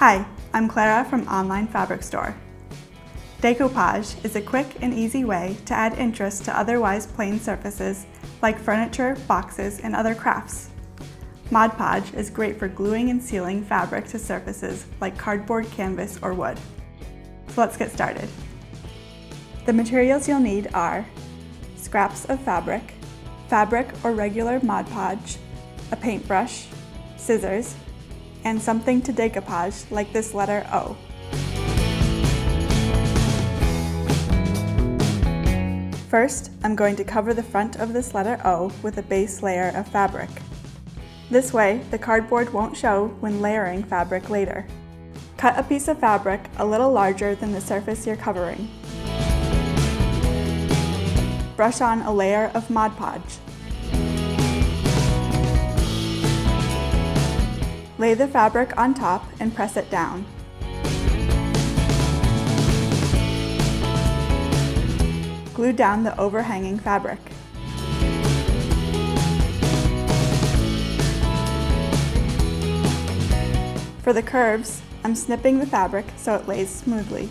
Hi, I'm Clara from Online Fabric Store. Decoupage is a quick and easy way to add interest to otherwise plain surfaces like furniture, boxes, and other crafts. Mod Podge is great for gluing and sealing fabric to surfaces like cardboard, canvas, or wood. So let's get started. The materials you'll need are scraps of fabric, fabric or regular Mod Podge, a paintbrush, scissors, and something to decoupage like this letter O. First, I'm going to cover the front of this letter O with a base layer of fabric. This way, the cardboard won't show when layering fabric later. Cut a piece of fabric a little larger than the surface you're covering. Brush on a layer of Mod Podge. Lay the fabric on top and press it down. Glue down the overhanging fabric. For the curves, I'm snipping the fabric so it lays smoothly.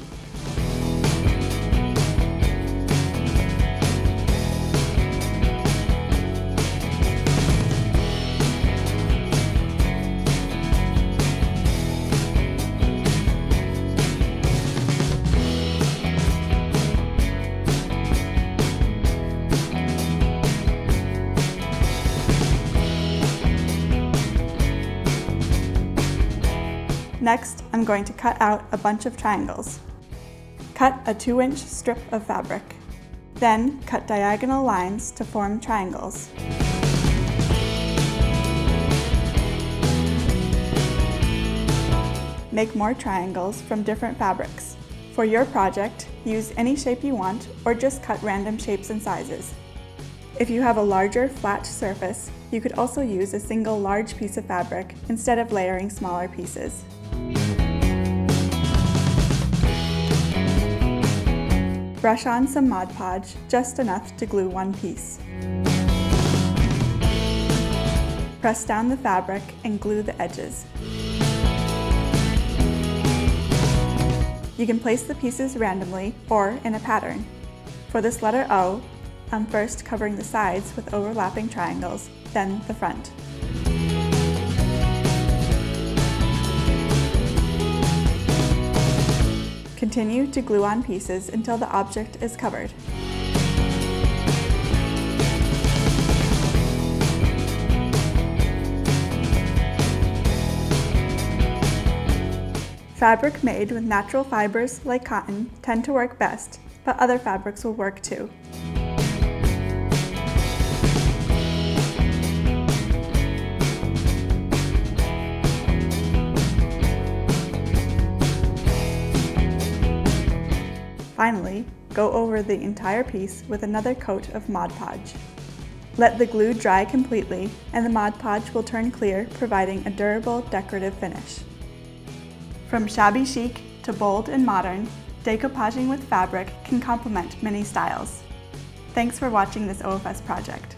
Next, I'm going to cut out a bunch of triangles. Cut a 2 inch strip of fabric. Then cut diagonal lines to form triangles. Make more triangles from different fabrics. For your project, use any shape you want or just cut random shapes and sizes. If you have a larger, flat surface, you could also use a single large piece of fabric instead of layering smaller pieces. Brush on some Mod Podge, just enough to glue one piece. Press down the fabric and glue the edges. You can place the pieces randomly or in a pattern. For this letter O, I'm first covering the sides with overlapping triangles, then the front. Continue to glue on pieces until the object is covered. Fabric made with natural fibers like cotton tend to work best, but other fabrics will work too. Finally, go over the entire piece with another coat of Mod Podge. Let the glue dry completely and the Mod Podge will turn clear, providing a durable, decorative finish. From shabby chic to bold and modern, decoupaging with fabric can complement many styles. Thanks for watching this OFS project.